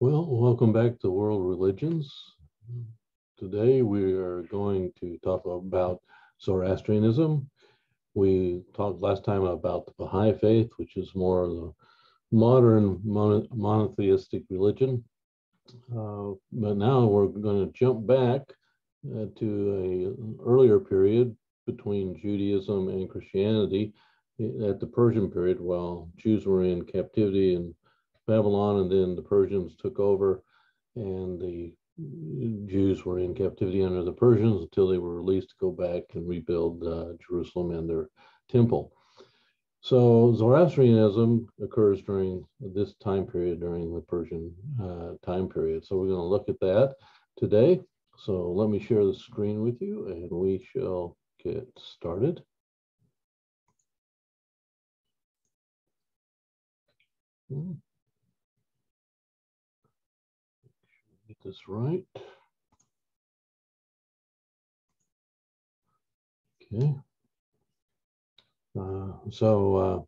Well, welcome back to World Religions. Today we are going to talk about Zoroastrianism. We talked last time about the Baha'i faith, which is more of the modern monotheistic religion. Uh, but now we're going to jump back uh, to an earlier period between Judaism and Christianity at the Persian period while Jews were in captivity in Babylon, and then the Persians took over, and the Jews were in captivity under the Persians until they were released to go back and rebuild uh, Jerusalem and their temple. So Zoroastrianism occurs during this time period, during the Persian uh, time period. So we're going to look at that today. So let me share the screen with you and we shall get started. Hmm. This right. Okay. Uh, so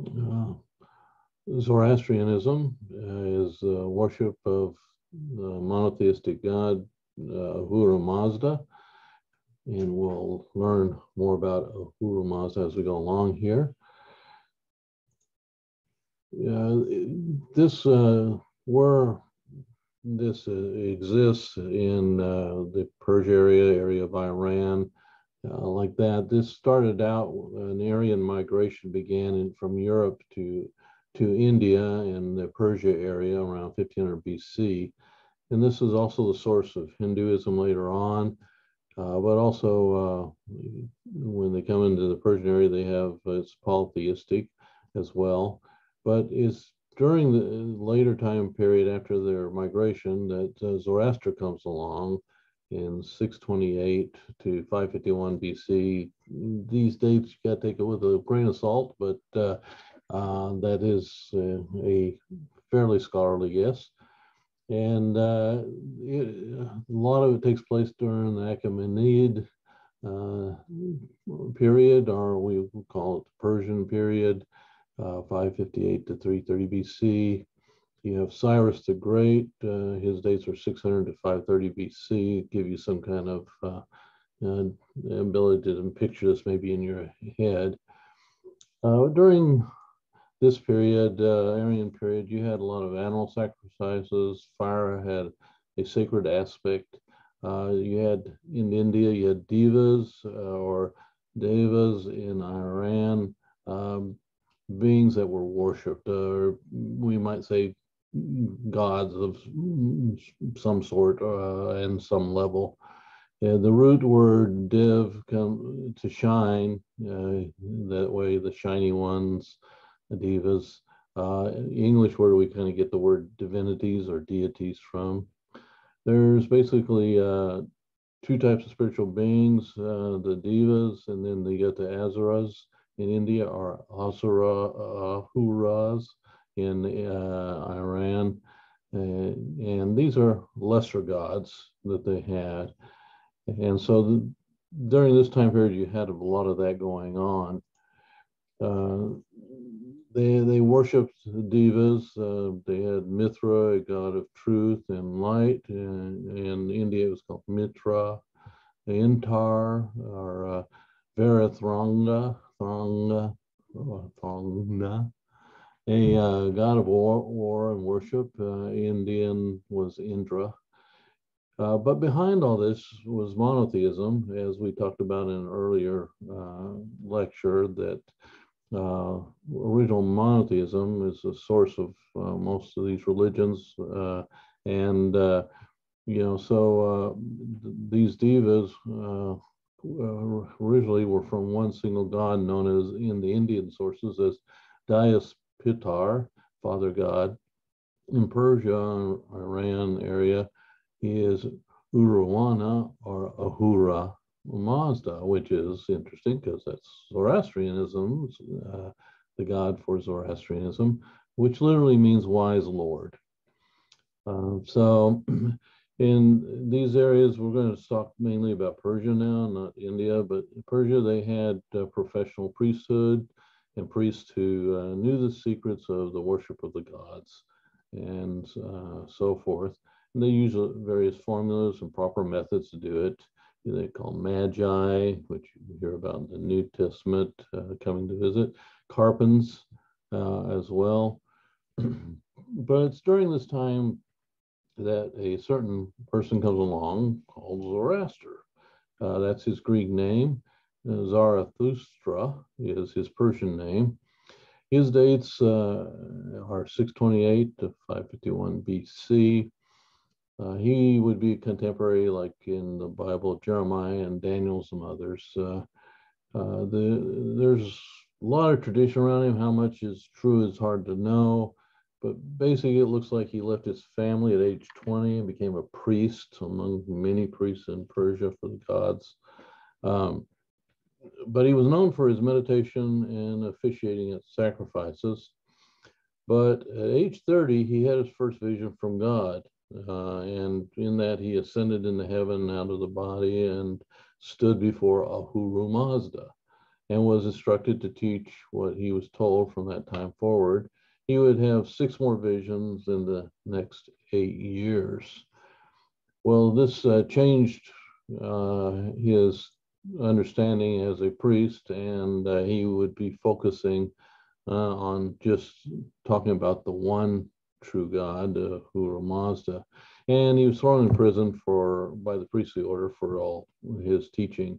uh, uh, Zoroastrianism uh, is worship of the monotheistic God Ahura Mazda, and we'll learn more about Ahura Mazda as we go along here. this where this exists in the Persia area, area of Iran, uh, like that. This started out, an Aryan migration began in, from Europe to, to India and the Persia area around 1500 BC. And this is also the source of Hinduism later on. Uh, but also, uh, when they come into the Persian area, they have uh, it's polytheistic as well. But it's during the later time period after their migration that uh, Zoroaster comes along in 628 to 551 BC. These dates you got to take it with a grain of salt, but uh, uh, that is uh, a fairly scholarly guess. And uh, it, a lot of it takes place during the Achaemenid uh, period, or we call it the Persian period, uh, 558 to 330 BC. You have Cyrus the Great. Uh, his dates are 600 to 530 BC. Give you some kind of uh, ability to picture this maybe in your head. Uh, during this period, uh, Aryan period, you had a lot of animal sacrifices. Fire had a sacred aspect. You had in India, you had devas or devas in Iran. Um, beings that were worshipped, or we might say gods of some sort uh, and some level. the root word div come to shine, uh, that way the shiny ones, the divas. Uh, English word we kind of get the word divinities or deities from. There's basically uh, two types of spiritual beings, uh, the divas, and then you get the asuras in India are asura ahuras in uh, Iran. Uh, and these are lesser gods that they had. And so the, during this time period, you had a lot of that going on. Uh, they they worshipped devas. Uh, they had Mithra, a god of truth and light, and in India it was called Mitra. Intar or uh, Varathranga, Thranga, Thranga, a uh, god of war, war and worship. Uh, Indian was Indra. Uh, but behind all this was monotheism, as we talked about in an earlier uh, lecture, that uh, original monotheism is the source of uh, most of these religions. and, you know, so these devas originally were from one single god known as in the Indian sources as Dyaus Pitar, Father God. In Persia, Iran area, he is Uruvana or Ahura Mazda, which is interesting because that's Zoroastrianism, uh, the god for Zoroastrianism, which literally means wise Lord. Uh, so in these areas, we're going to talk mainly about Persia now, not India, but Persia, they had uh, professional priesthood and priests who uh, knew the secrets of the worship of the gods. and uh, so forth. And they use uh, various formulas and proper methods to do it. They call magi, which you hear about in the New Testament uh, coming to visit, carpins uh, as well. but it's during this time that a certain person comes along called Zoroaster. Uh, that's his Greek name. Uh, Zarathustra is his Persian name. His dates uh, are 628 to 551 BC. Uh, he would be a contemporary, like in the Bible, Jeremiah and Daniel, some others. Uh, uh, the, there's a lot of tradition around him. How much is true is hard to know. But basically, it looks like he left his family at age 20 and became a priest among many priests in Persia for the gods. Um, but he was known for his meditation and officiating at sacrifices. But at age 30, he had his first vision from God. Uh, and in that, he ascended into heaven out of the body and stood before Ahura Mazda and was instructed to teach what he was told from that time forward he would have six more visions in the next eight years. Well, this uh, changed uh, his understanding as a priest, and uh, he would be focusing uh, on just talking about the one true God, uh, Mazda. And he was thrown in prison for by the priestly order for all his teaching.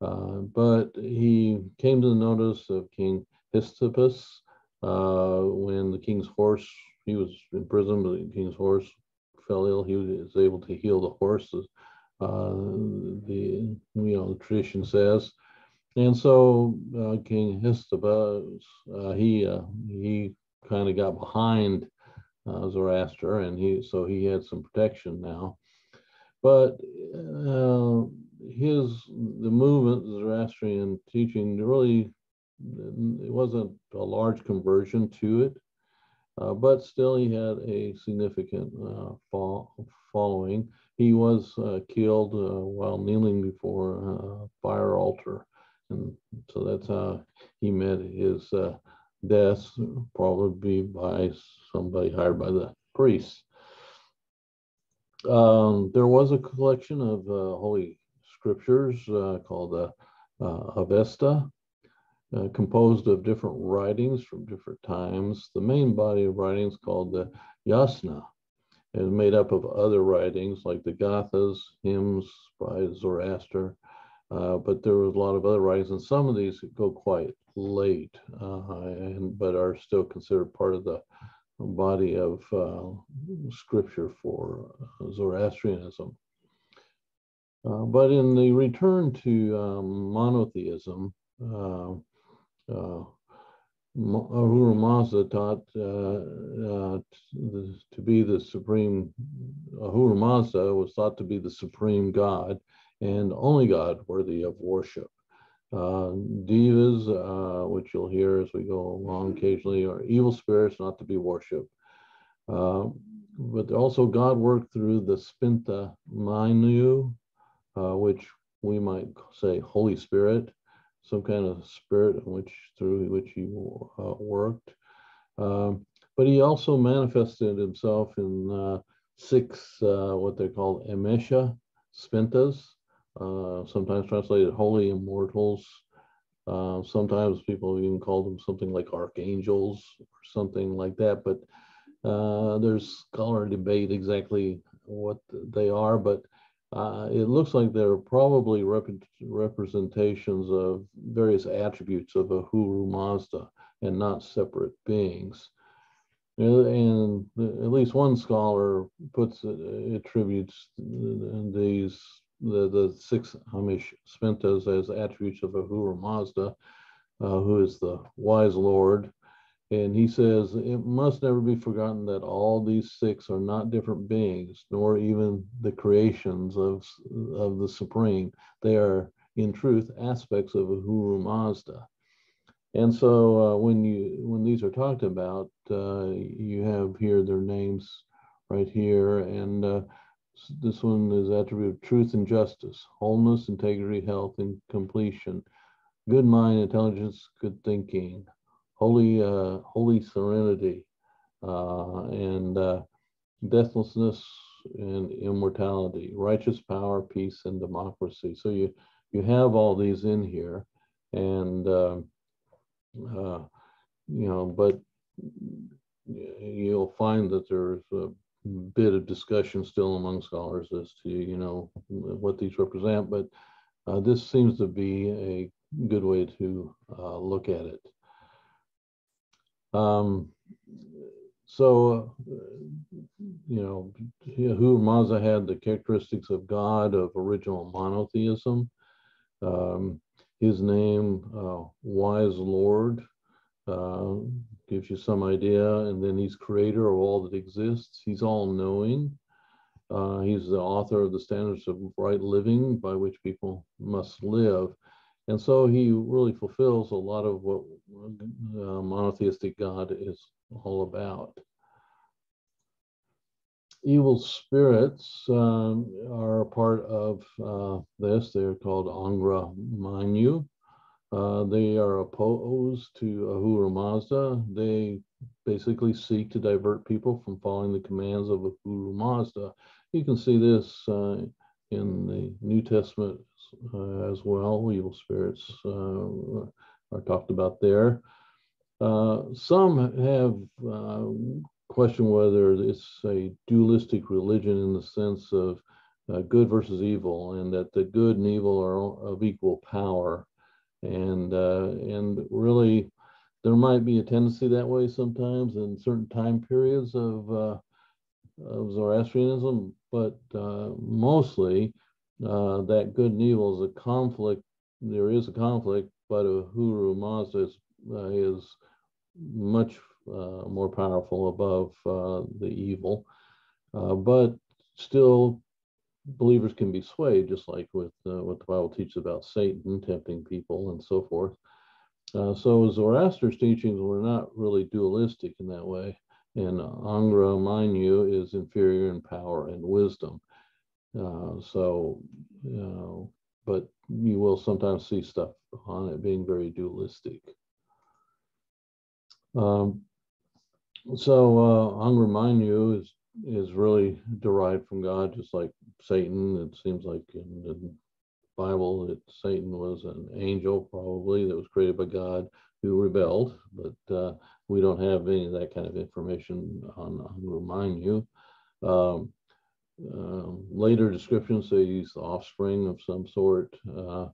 Uh, but he came to the notice of King Hystaspes, uh, when the king's horse, he was in prison, but the king's horse fell ill. He was able to heal the horse, uh, the you know the tradition says. And so uh, King Hystaspes, uh, he uh, he kind of got behind uh, Zoroaster, and he so he had some protection now. But his the movement, Zoroastrian teaching, really it wasn't a large conversion to it, uh, but still he had a significant uh, following. He was uh, killed uh, while kneeling before a fire altar. And so that's how he met his uh, death, probably by somebody hired by the priests. Um, there was a collection of uh, holy scriptures called the Avesta, uh, composed of different writings from different times. The main body of writings called the Yasna is made up of other writings like the Gathas, hymns by Zoroaster, uh, but there was a lot of other writings, and some of these go quite late, uh, and but are still considered part of the body of uh, scripture for Zoroastrianism. Uh, but in the return to um, monotheism, uh, uh, Ahura Mazda taught uh, uh, to be the supreme, Ahura Mazda was thought to be the supreme God and only God worthy of worship. Uh, devas, uh, which you'll hear as we go along occasionally, are evil spirits not to be worshipped. Uh, but also God worked through the Spinta Manu, uh, which we might say Holy Spirit, some kind of spirit in which through which he uh, worked. Um, but he also manifested himself in uh, six uh, what they call Amesha Spentas, uh, sometimes translated holy immortals. Uh, sometimes people even call them something like archangels or something like that. But uh, there's scholar debate exactly what they are, but uh, it looks like they're probably rep representations of various attributes of Ahura Mazda and not separate beings. And at least one scholar puts attributes these the, the six Amesha Spentas as attributes of Ahura Mazda, uh, who is the wise Lord, and he says, it must never be forgotten that all these six are not different beings, nor even the creations of, of the Supreme. They are, in truth, aspects of Ahura Mazda. And so uh, when you when these are talked about, uh, you have here their names right here. And uh, this one is attribute of truth and justice, wholeness, integrity, health, and completion, good mind, intelligence, good thinking, holy, uh, holy serenity, uh, and uh, deathlessness and immortality, righteous power, peace, and democracy. So you you have all these in here, and um, uh, you know, but you'll find that there's a bit of discussion still among scholars as to you know what these represent, but uh, this seems to be a good way to uh, look at it. Um, so, uh, you know, Ahura Mazda had the characteristics of God of original monotheism. Um, his name, uh, Wise Lord, uh, gives you some idea. And then he's creator of all that exists. He's all knowing. Uh, he's the author of the standards of right living by which people must live. And so he really fulfills a lot of what uh, monotheistic God is all about. Evil spirits um, are a part of uh, this. They're called Angra Mainyu. Uh, they are opposed to Ahura Mazda. They basically seek to divert people from following the commands of Ahura Mazda. You can see this uh, in the New Testament uh, as well. Evil spirits uh, are talked about there. Uh, some have uh, questioned whether it's a dualistic religion in the sense of good versus evil, and that the good and evil are of equal power and and really there might be a tendency that way sometimes in certain time periods of uh, of Zoroastrianism, but uh, mostly uh, that good and evil is a conflict. There is a conflict, but Ahura Mazda is, uh, is much uh, more powerful above the evil, but still believers can be swayed, just like with uh, what the Bible teaches about Satan tempting people and so forth. Uh, so Zoroaster's teachings were not really dualistic in that way, and Angra Mainyu is inferior in power and wisdom. Uh, so, you know, but you will sometimes see stuff on it being very dualistic. Um, so uh, Angra Mainyu is is really derived from God, just like Satan. It seems like in the Bible that Satan was an angel, probably, that was created by God who rebelled, but uh, we don't have any of that kind of information on, remind you. Um, uh, later descriptions say he's the offspring of some sort, uh,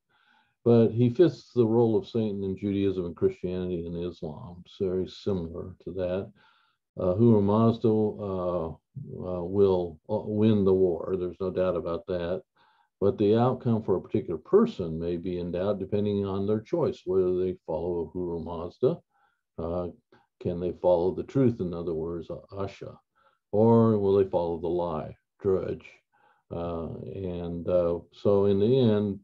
but he fits the role of Satan in Judaism and Christianity and Islam. It's very similar to that. Uh, Mazda uh, uh, will uh, win the war. There's no doubt about that. But the outcome for a particular person may be in doubt depending on their choice, whether they follow Ahura Mazda, can they follow the truth, in other words, Asha, or will they follow the lie, Druj? Uh, and uh, so in the end,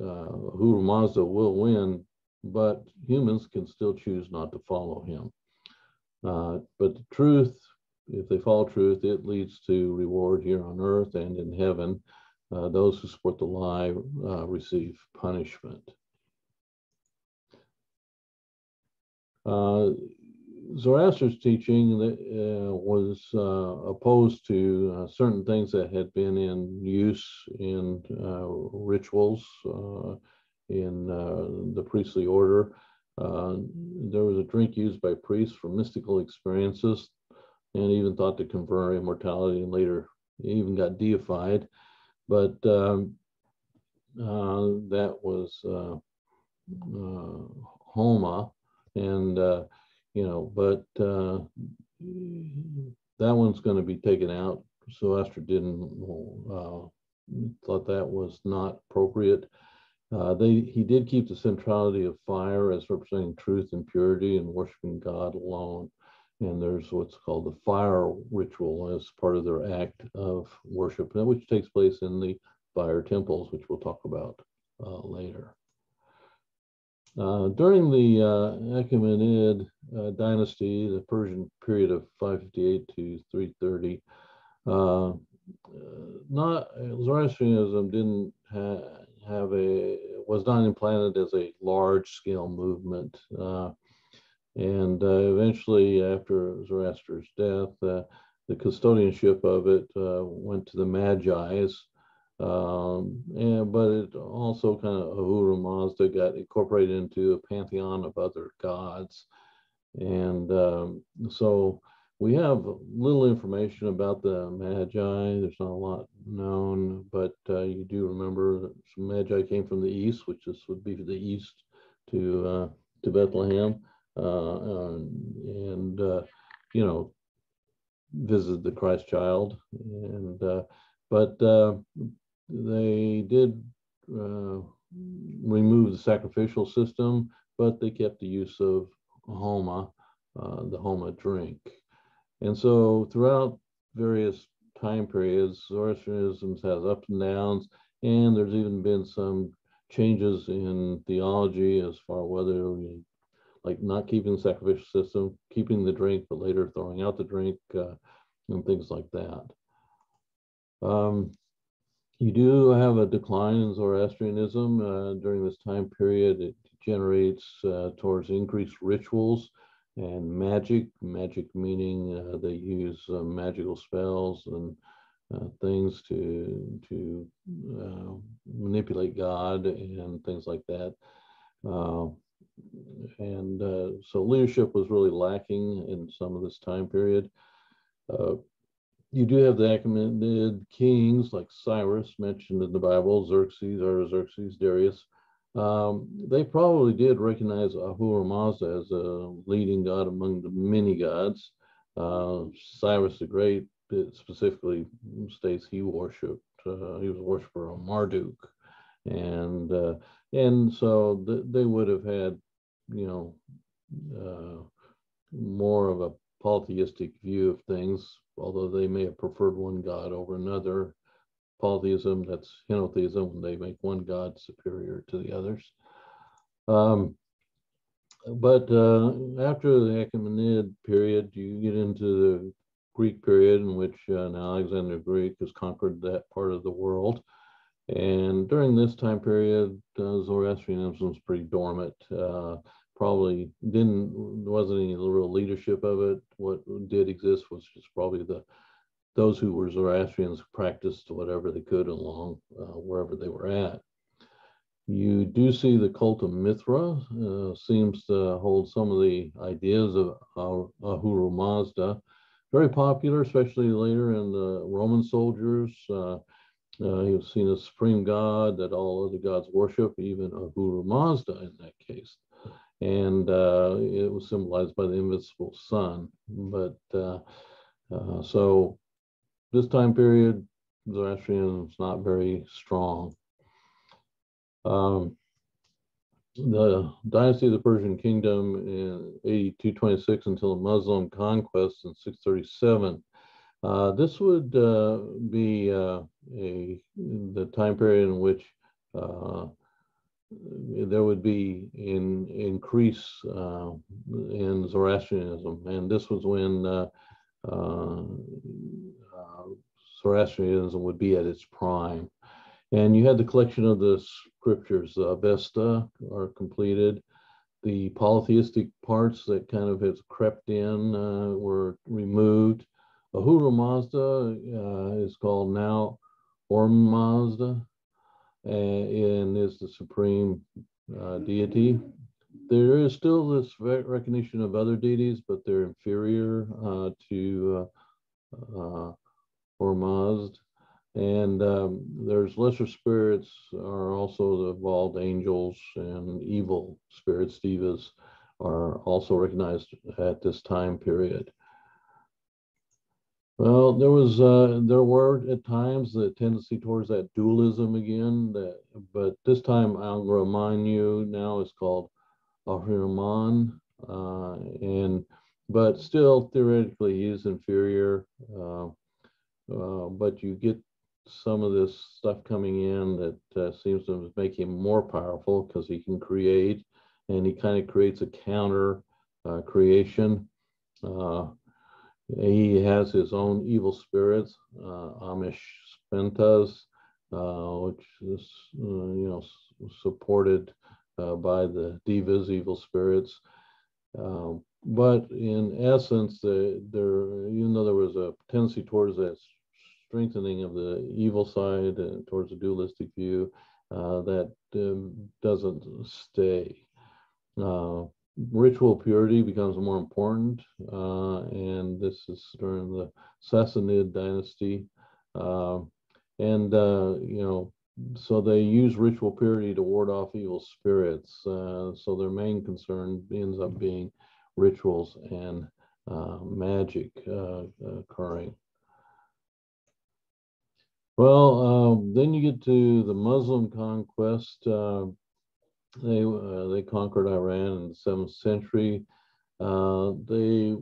uh, Mazda will win, but humans can still choose not to follow him. Uh, but the truth if they follow truth, it leads to reward here on earth and in heaven. Uh, those who support the lie uh, receive punishment. Uh, Zoroaster's teaching uh, was uh, opposed to uh, certain things that had been in use in rituals in the priestly order. there was a drink used by priests for mystical experiences and even thought to confer immortality and later even got deified. But um, uh, that was uh, uh, Homa, and uh, you know, but uh, that one's going to be taken out. Zoroaster didn't uh, thought that was not appropriate. they he did keep the centrality of fire as representing truth and purity and worshiping God alone and there's what's called the fire ritual as part of their act of worship, which takes place in the fire temples, which we'll talk about uh, later. Uh, during the uh, Achaemenid uh, dynasty, the Persian period of 558 to 330, uh, not Zoroastrianism didn't ha have a was not implanted as a large scale movement. Uh, And uh, eventually, after Zoroaster's death, uh, the custodianship of it uh, went to the Magi's. Um, and, but it also kind of Ahura Mazda got incorporated into a pantheon of other gods. And um, so we have little information about the Magi. There's not a lot known, but uh, you do remember some Magi came from the east, which this would be the east to uh, to Bethlehem, uh, and uh, you know visited the Christ child. And uh, but uh, they did remove the sacrificial system, but they kept the use of homa, the homa drink. And so throughout various time periods, Zoroastrianism has ups and downs, and there's even been some changes in theology as far whether we like not keeping the sacrificial system, keeping the drink, but later throwing out the drink, uh, and things like that. Um, you do have a decline in Zoroastrianism uh, during this time period. It generates uh, towards increased rituals and magic. Magic meaning uh, they use uh, magical spells and uh, things to to uh, manipulate God and things like that. Uh, and so leadership was really lacking in some of this time period. You do have the Achaemenid kings like Cyrus mentioned in the Bible, Xerxes, Artaxerxes, Darius, um, they probably did recognize Ahura Mazda as a leading god among the many gods. Uh, Cyrus the Great specifically states he worshipped, uh, he was a worshiper of Marduk. And, uh, and so th- they would have had, you know, uh, more of a polytheistic view of things, although they may have preferred one god over another polytheism, that's henotheism, when they make one god superior to the others. Um, but uh, after the Achaemenid period, you get into the Greek period in which uh, Alexander Greek has conquered that part of the world. And during this time period, uh, Zoroastrianism was pretty dormant. Uh, probably didn't wasn't any real leadership of it. What did exist was just probably the those who were Zoroastrians practiced whatever they could along uh, wherever they were at. You do see the cult of Mithra uh, seems to hold some of the ideas of Ahura Mazda. Very popular, especially later in the Roman soldiers. Uh, uh, he was seen as supreme god that all other gods worship, even Ahura Mazda in that case. And uh, it was symbolized by the invincible sun. But uh, uh, so this time period, Zoroastrianism is not very strong. Um, the dynasty of the Persian kingdom in 8226 until the Muslim conquest in 637. Uh, this would uh, be uh, a the time period in which there would be an increase uh, in Zoroastrianism, and this was when uh, Zoroastrianism would be at its prime. And you had the collection of the scriptures, Avesta are completed. The polytheistic parts that kind of has crept in uh, were removed. Ahura Mazda uh, is called now Ormazda and is the supreme uh, deity. There is still this recognition of other deities, but they're inferior uh, to uh, uh, Ormazd. And um, there's lesser spirits are also the evolved angels and evil spirits, divas, are also recognized at this time period. Well, there was uh, there were at times the tendency towards that dualism again. That, but this time Mainyu now is called Ahriman, uh, and but still theoretically he is inferior. Uh, uh, but you get some of this stuff coming in that uh, seems to make him more powerful because he can create and he kind of creates a counter uh, creation. Uh, he has his own evil spirits, uh, Amesha Spentas, which is, you know, supported by the Devas, evil spirits. Um, but in essence, the, there, even though there was a tendency towards that strengthening of the evil side and towards a dualistic view, uh, that um, doesn't stay. Uh, ritual purity becomes more important, uh, and this is during the Sassanid dynasty. Uh, and, uh, you know, so they use ritual purity to ward off evil spirits. Uh, so their main concern ends up being rituals and uh, magic uh, occurring. Well, um, then you get to the Muslim conquest. They uh, they conquered Iran in the seventh century. Uh, they,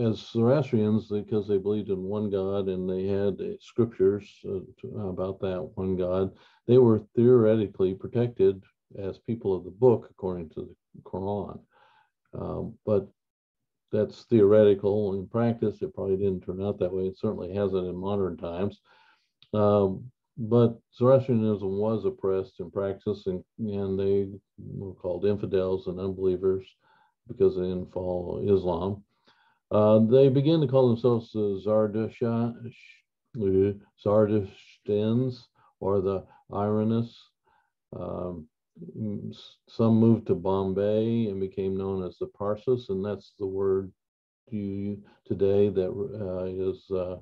as Zoroastrians, because they believed in one God and they had scriptures uh, about that one God, they were theoretically protected as people of the book according to the Quran. Um, but that's theoretical. In practice, it probably didn't turn out that way. It certainly hasn't in modern times. Um, but Zoroastrianism was oppressed in practice, and, and they were called infidels and unbelievers because they didn't follow Islam. Uh, they began to call themselves the Zardushtans or the Iranists. Um, some moved to Bombay and became known as the Parsis, and that's the word you today that uh, is uh,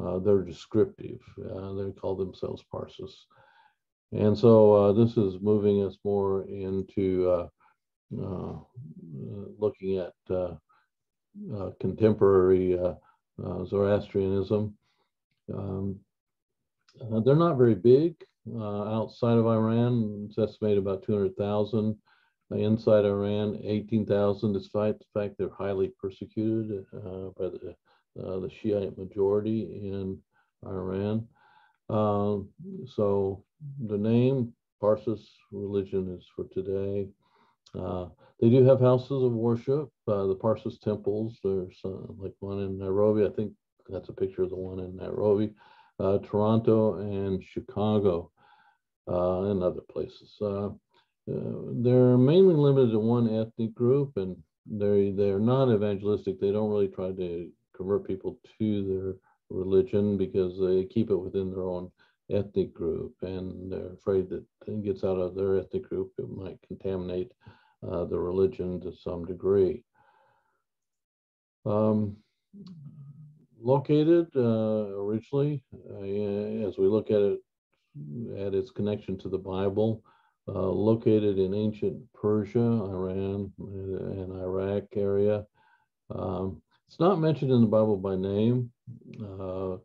uh, they're descriptive. Uh, they call themselves Parsis. And so uh, this is moving us more into uh, uh, looking at uh, contemporary Zoroastrianism. Um, they're not very big outside of Iran. It's estimated about 200,000 inside Iran, 18,000, despite the fact they're highly persecuted by the uh, the Shiite majority in Iran. Um, so the name Parsis religion is for today. Uh, they do have houses of worship, uh, the Parsis temples. There's uh, like one in Nairobi. I think that's a picture of the one in Nairobi, uh, Toronto, and Chicago, uh, and other places. they're mainly limited to one ethnic group, and they're they're not evangelistic. They don't really try to convert people to their religion because they keep it within their own ethnic group and they're afraid that if it gets out of their ethnic group, it might contaminate uh, the religion to some degree. Um, located uh, originally, uh, as we look at it, at its connection to the Bible, uh, located in ancient Persia, Iran, and Iraq area. Um, it's not mentioned in the Bible by name. Uh,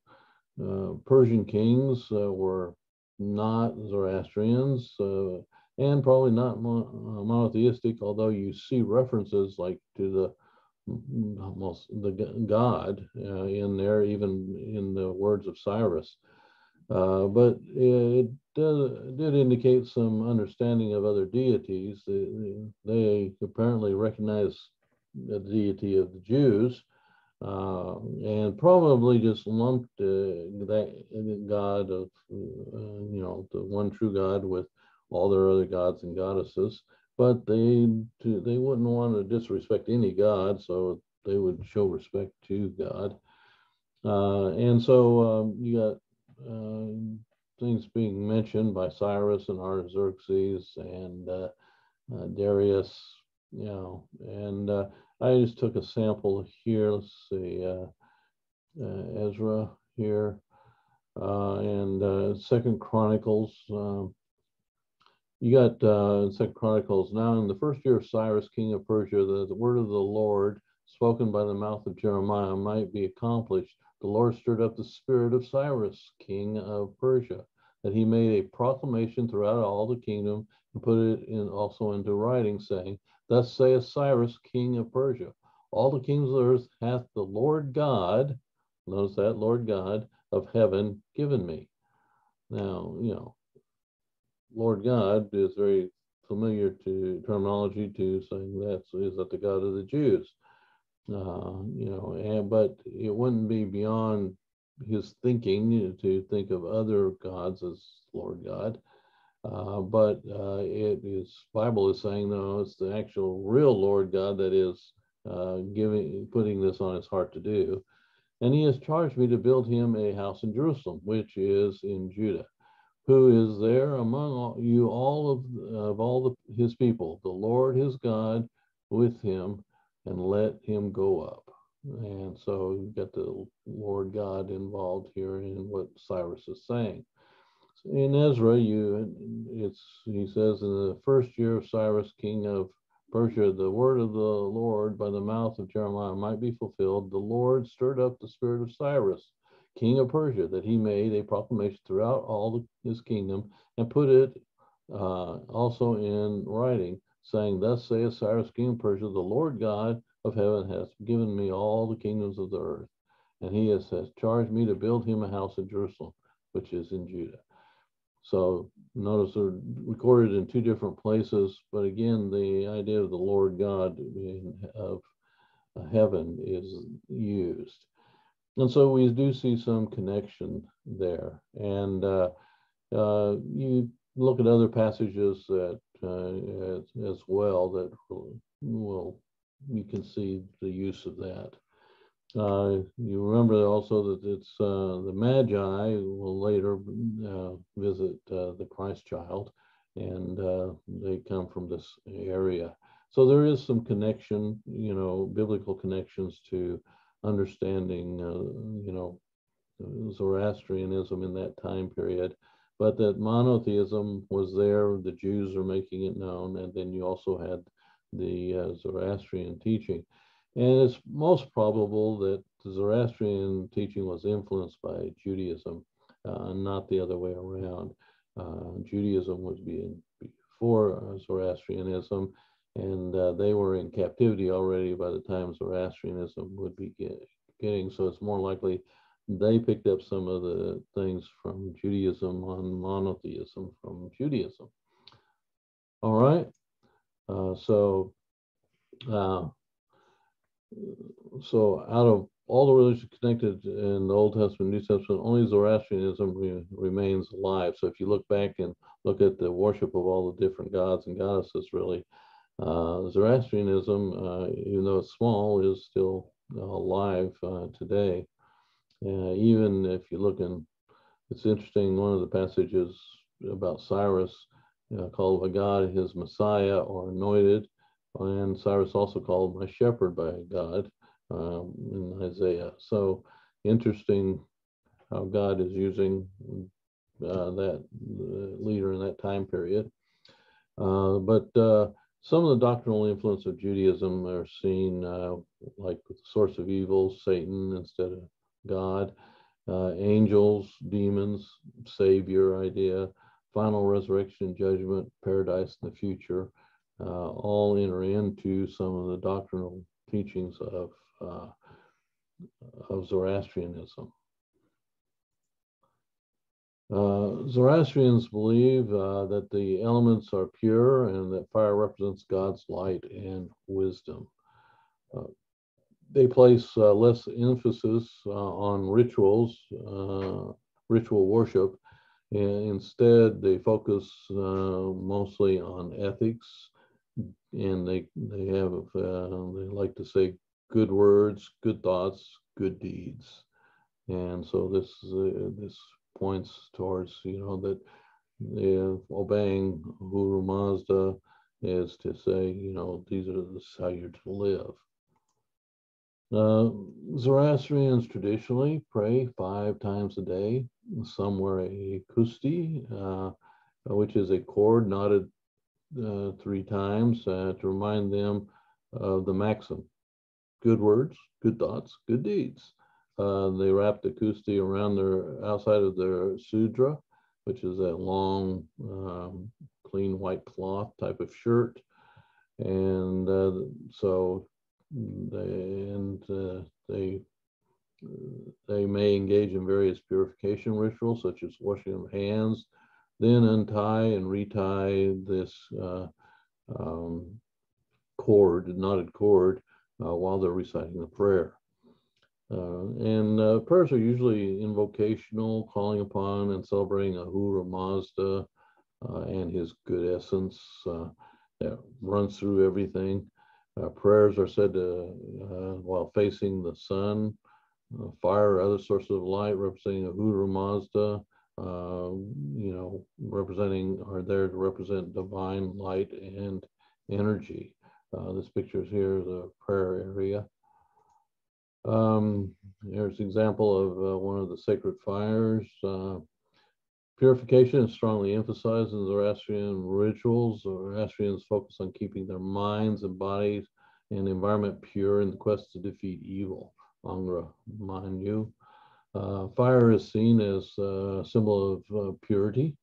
uh, Persian kings uh, were not Zoroastrians uh, and probably not uh, monotheistic, although you see references like to the almost the God uh, in there, even in the words of Cyrus. but it did, indicate some understanding of other deities. They, they apparently recognize the deity of the Jews, uh, and probably just lumped uh, that God of, uh, you know, the one true God with all their other gods and goddesses. But they they wouldn't want to disrespect any god, so they would show respect to God. Uh, and so um, you got uh, things being mentioned by Cyrus and Artaxerxes and uh, Darius, you know, and I just took a sample here. Let's see, uh, uh, Ezra here, uh, and Second Chronicles. Um, you got uh, Second Chronicles. Now, in the first year of Cyrus, king of Persia, the, the word of the Lord spoken by the mouth of Jeremiah might be accomplished. The Lord stirred up the spirit of Cyrus, king of Persia, that he made a proclamation throughout all the kingdom and put it in also into writing, saying, Thus saith Cyrus, king of Persia, all the kings of the earth hath the Lord God, notice that, Lord God of heaven given me. Now, you know, Lord God is very familiar to terminology to saying that is that the God of the Jews. Uh, you know, and but it wouldn't be beyond his thinking to think of other gods as Lord God. Uh, but uh, it is Bible is saying no, it's the actual real Lord God that is uh, giving putting this on his heart to do. And he has charged me to build him a house in Jerusalem, which is in Judah, who is there among all, you all of, of all the, his people, the Lord his God with him, and let him go up. And so you've got the Lord God involved here in what Cyrus is saying. In Ezra, you it's he says in the first year of Cyrus, king of Persia, the word of the Lord by the mouth of Jeremiah might be fulfilled. The Lord stirred up the spirit of Cyrus, king of Persia, that he made a proclamation throughout all his kingdom and put it uh, also in writing, saying, Thus saith Cyrus, king of Persia, the Lord God of heaven has given me all the kingdoms of the earth, and he has, has charged me to build him a house in Jerusalem, which is in Judah. So notice they're recorded in two different places, but again, the idea of the Lord God of heaven is used. And so we do see some connection there. And uh, uh, you look at other passages that uh, as, as, well that will, will you can see the use of that. Uh, you remember also that it's uh, the Magi who will later uh, visit uh, the Christ child, and uh, they come from this area. So there is some connection, you know, biblical connections to understanding, uh, you know, Zoroastrianism in that time period. But that monotheism was there, the Jews are making it known, and then you also had the Zoroastrian teaching. And it's most probable that the Zoroastrian teaching was influenced by Judaism, uh, not the other way around. Uh, Judaism was being before uh, Zoroastrianism, and uh, they were in captivity already by the time Zoroastrianism would be getting. So it's more likely they picked up some of the things from Judaism on monotheism from Judaism. All right. Uh, so uh, so out of all the religions connected in the Old Testament, New Testament, only Zoroastrianism re remains alive. So if you look back and look at the worship of all the different gods and goddesses, really, uh, Zoroastrianism, uh, even though it's small, is still alive uh, today. Uh, even if you look in, it's interesting, one of the passages about Cyrus called a god his Messiah or anointed, and Cyrus also called my shepherd by God um, in Isaiah. So interesting how God is using uh, that leader in that time period. Uh, but uh, some of the doctrinal influence of Judaism are seen uh, like the source of evil, Satan instead of God, uh, angels, demons, savior idea, final resurrection, judgment, paradise in the future uh, all enter into some of the doctrinal teachings of, uh, of Zoroastrianism. Uh, Zoroastrians believe uh, that the elements are pure and that fire represents God's light and wisdom. Uh, they place uh, less emphasis on rituals, ritual worship, and instead they focus mostly on ethics, and they they have uh, they like to say good words, good thoughts, good deeds, and so this uh, this points towards you know that obeying Ahura Mazda is to say you know these are this how you're to live. Uh, Zoroastrians traditionally pray five times a day. Some wear a kusti, uh, which is a cord knotted uh, three times uh, to remind them of the maxim good words, good thoughts, good deeds. Uh, they wrap the kusti around their outside of their sudra, which is that long, um, clean white cloth type of shirt. And uh, so they and uh, they they may engage in various purification rituals such as washing of hands, then untie and retie this uh, um, cord, knotted cord, uh, while they're reciting the prayer. Uh, and uh, prayers are usually invocational, calling upon and celebrating Ahura Mazda uh, and his good essence uh, that runs through everything. Prayers are said to, while facing the sun, fire or other sources of light representing Ahura Mazda, uh, you know, representing, are there to represent divine light and energy. Uh, this picture is here, the prayer area. Um, here's an example of uh, one of the sacred fires. Uh, purification is strongly emphasized in Zoroastrian rituals. Zoroastrians focus on keeping their minds and bodies and environment pure in the quest to defeat evil. Angra Mainyu. Uh, fire is seen as a symbol of uh, purity.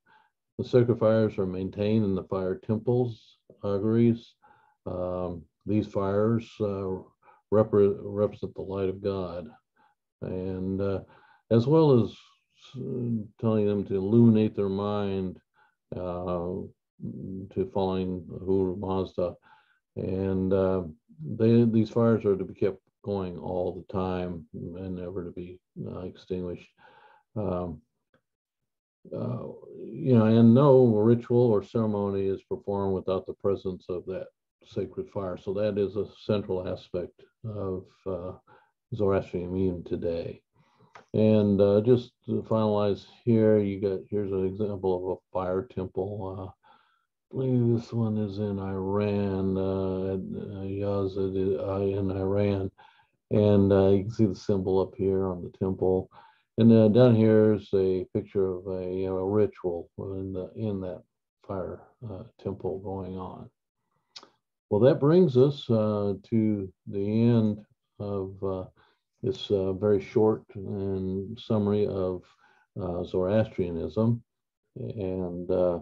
The sacred fires are maintained in the fire temples, agiaries. Um, these fires uh, repre represent the light of God. And uh, as well as telling them to illuminate their mind to following Ahura Mazda. And uh, they, these fires are to be kept going all the time and never to be uh, extinguished. Um, uh, you know, and no ritual or ceremony is performed without the presence of that sacred fire. So that is a central aspect of uh, today. And uh, just to finalize here, you got here's an example of a fire temple. Uh, I believe this one is in Iran, uh, uh Yazd uh, in Iran. And uh, you can see the symbol up here on the temple. And then down here is a picture of a, you know, a ritual in, the, in that fire uh, temple going on. Well, that brings us uh, to the end of uh, this uh, very short and summary of uh, Zoroastrianism. And uh,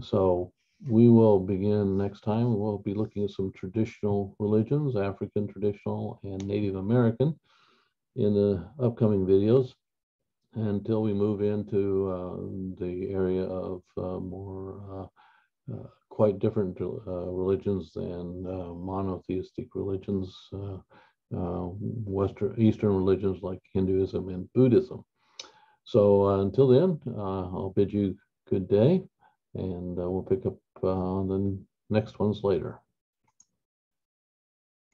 so we will begin next time. We'll be looking at some traditional religions, African traditional and Native American in the upcoming videos until we move into uh, the area of uh, more uh, uh quite different uh, religions than uh, monotheistic religions, Western Eastern religions like Hinduism and Buddhism. So until then, I'll bid you good day and we'll pick up uh, the next ones later.